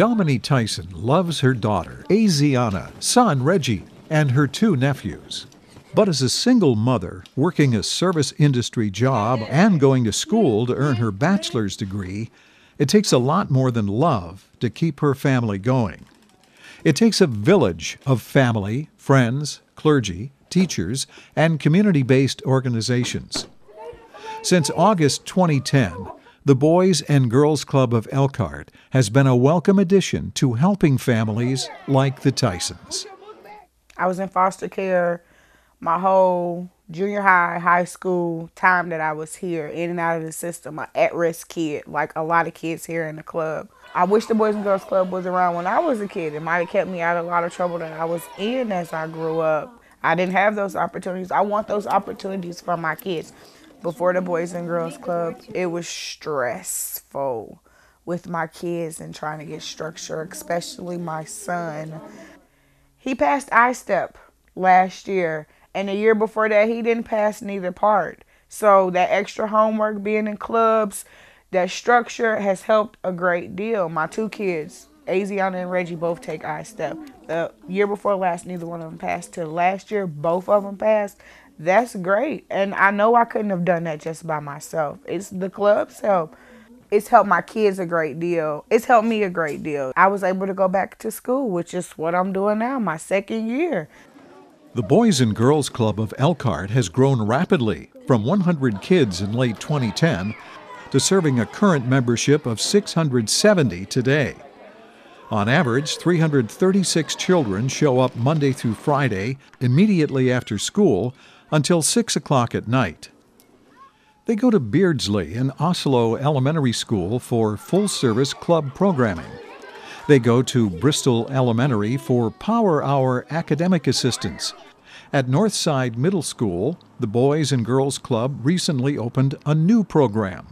Domini Tyson loves her daughter, Aziana, son Reggie, and her two nephews. But as a single mother, working a service industry job and going to school to earn her bachelor's degree, it takes a lot more than love to keep her family going. It takes a village of family, friends, clergy, teachers, and community based organizations. Since August 2010, the Boys and Girls Club of Elkhart has been a welcome addition to helping families like the Tysons. I was in foster care my whole junior high, high school time that I was here, in and out of the system, an at risk kid, like a lot of kids here in the club. I wish the Boys and Girls Club was around when I was a kid. It might have kept me out of a lot of trouble that I was in as I grew up. I didn't have those opportunities. I want those opportunities for my kids before the Boys and Girls Club, it was stressful with my kids and trying to get structure, especially my son. He passed I-STEP last year, and the year before that, he didn't pass neither part. So that extra homework, being in clubs, that structure has helped a great deal. My two kids, Aziana and Reggie, both take I-STEP. The year before last, neither one of them passed. Till last year, both of them passed that's great. And I know I couldn't have done that just by myself. It's the club's help. It's helped my kids a great deal. It's helped me a great deal. I was able to go back to school, which is what I'm doing now, my second year. The Boys and Girls Club of Elkhart has grown rapidly from 100 kids in late 2010 to serving a current membership of 670 today. On average, 336 children show up Monday through Friday immediately after school until 6 o'clock at night. They go to Beardsley and Osolo Elementary School for full service club programming. They go to Bristol Elementary for Power Hour academic assistance. At Northside Middle School, the Boys and Girls Club recently opened a new program.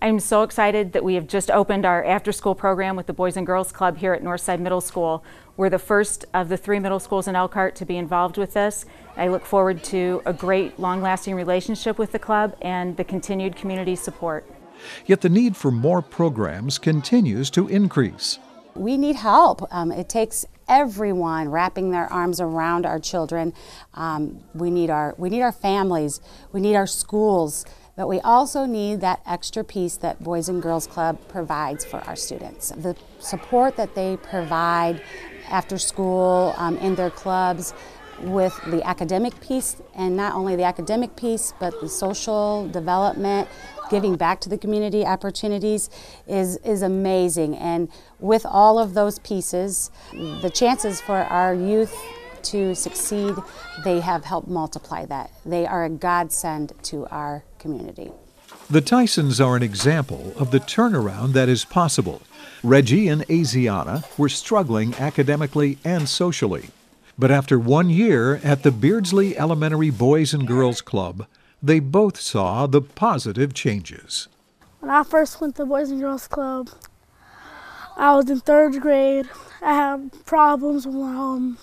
I'm so excited that we have just opened our after school program with the Boys and Girls Club here at Northside Middle School. We're the first of the three middle schools in Elkhart to be involved with this. I look forward to a great long lasting relationship with the club and the continued community support. Yet the need for more programs continues to increase. We need help. Um, it takes everyone wrapping their arms around our children. Um, we need our we need our families. We need our schools. But we also need that extra piece that Boys and Girls Club provides for our students. The support that they provide after school um, in their clubs with the academic piece, and not only the academic piece, but the social development, giving back to the community opportunities is, is amazing. And with all of those pieces, the chances for our youth to succeed, they have helped multiply that. They are a godsend to our community. The Tysons are an example of the turnaround that is possible. Reggie and Aziana were struggling academically and socially. But after one year at the Beardsley Elementary Boys and Girls Club, they both saw the positive changes. When I first went to the Boys and Girls Club, I was in third grade. I had problems with my um,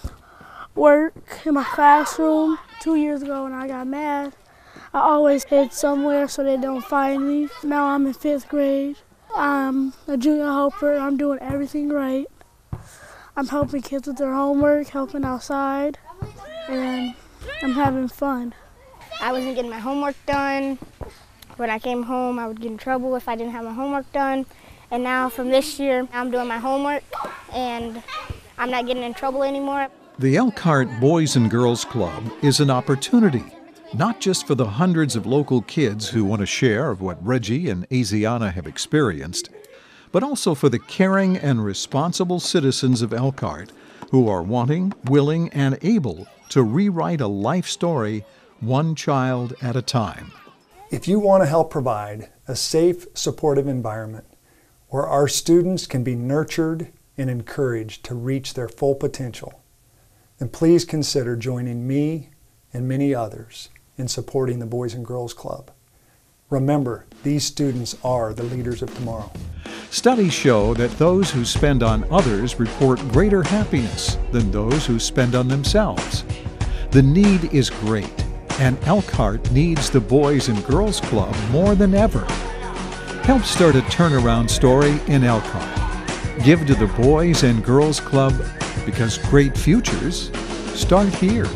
work in my classroom two years ago when I got mad. I always hid somewhere so they don't find me. Now I'm in fifth grade. I'm a junior helper. I'm doing everything right. I'm helping kids with their homework, helping outside, and I'm having fun. I wasn't getting my homework done. When I came home, I would get in trouble if I didn't have my homework done. And now from this year, I'm doing my homework and I'm not getting in trouble anymore. The Elkhart Boys and Girls Club is an opportunity not just for the hundreds of local kids who want a share of what Reggie and Aziana have experienced, but also for the caring and responsible citizens of Elkhart who are wanting, willing, and able to rewrite a life story one child at a time. If you want to help provide a safe, supportive environment where our students can be nurtured and encouraged to reach their full potential, then please consider joining me and many others in supporting the Boys and Girls Club. Remember, these students are the leaders of tomorrow. Studies show that those who spend on others report greater happiness than those who spend on themselves. The need is great, and Elkhart needs the Boys and Girls Club more than ever. Help start a turnaround story in Elkhart. Give to the Boys and Girls Club because great futures start here.